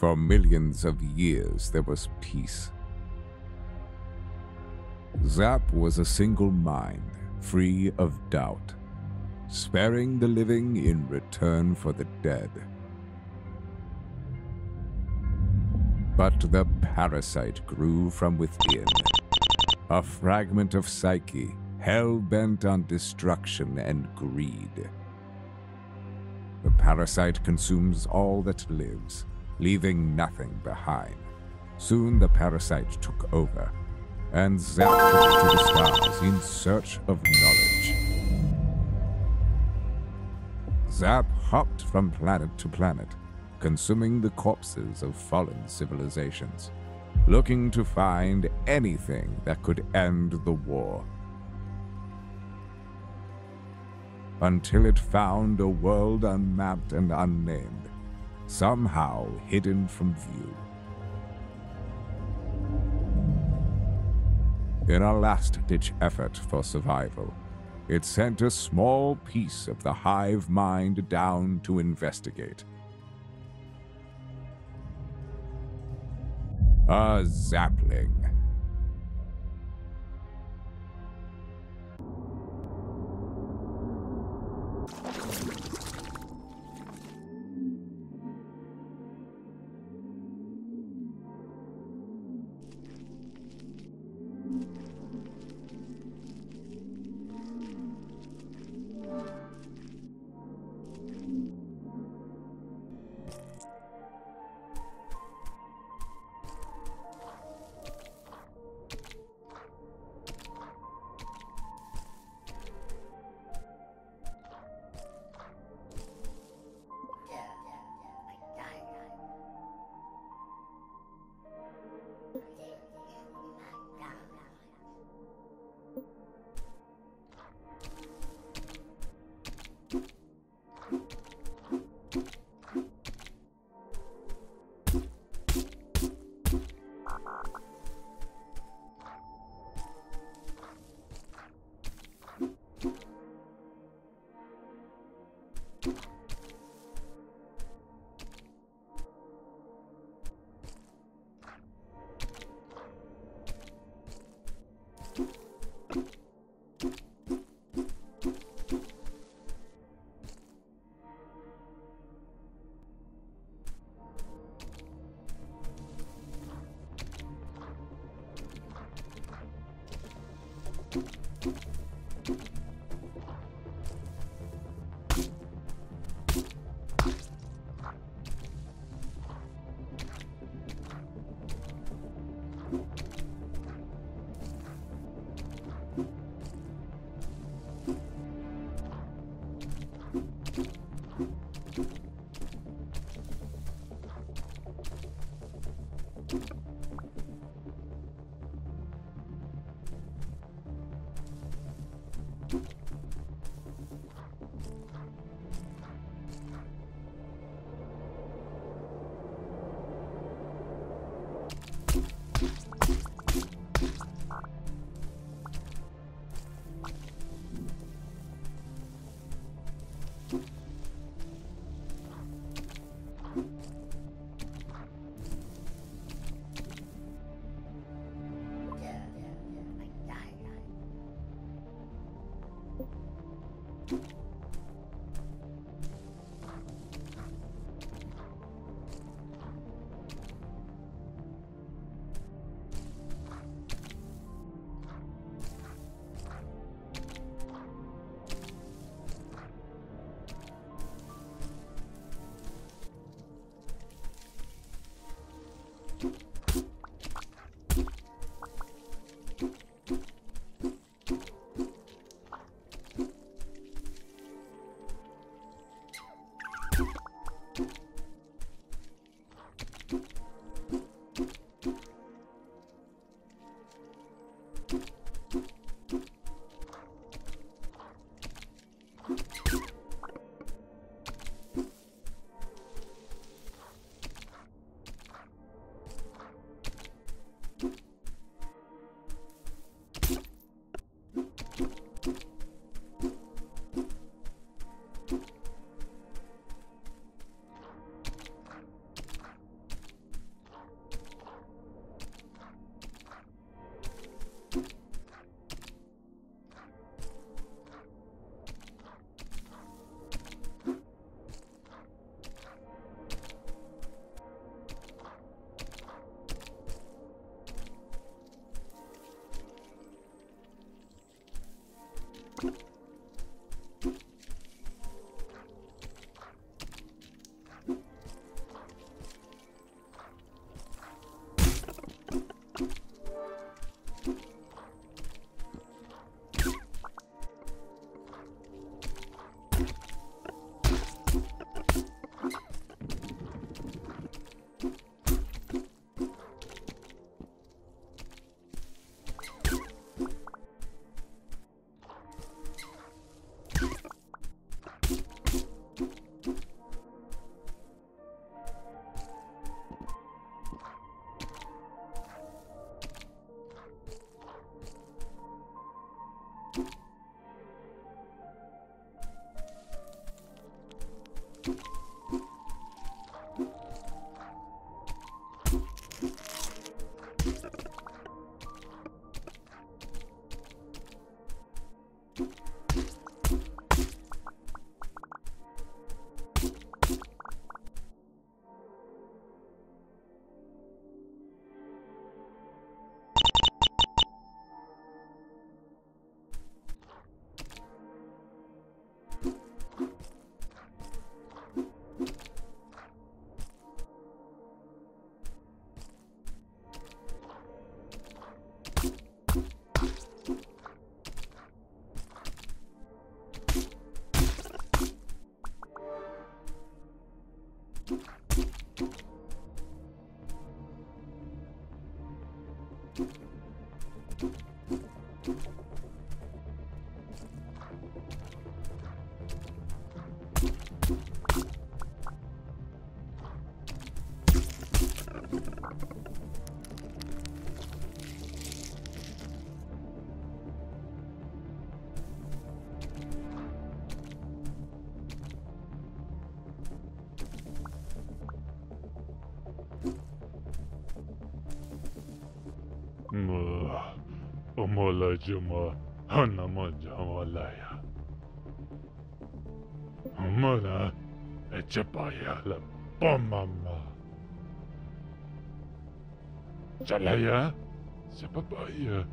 For millions of years, there was peace. Zap was a single mind, free of doubt, sparing the living in return for the dead. But the parasite grew from within, a fragment of psyche, hell bent on destruction and greed. The parasite consumes all that lives, leaving nothing behind. Soon the parasite took over, and zapped to the stars in search of knowledge. Zap hopped from planet to planet, consuming the corpses of fallen civilizations, looking to find anything that could end the war. Until it found a world unmapped and unnamed, somehow hidden from view. In a last-ditch effort for survival, it sent a small piece of the hive mind down to investigate. A zapling. Bye. Tchup. والله جمعة عنا مجهم والله يا منى اتشبع يا لبومما جلها سبب أيه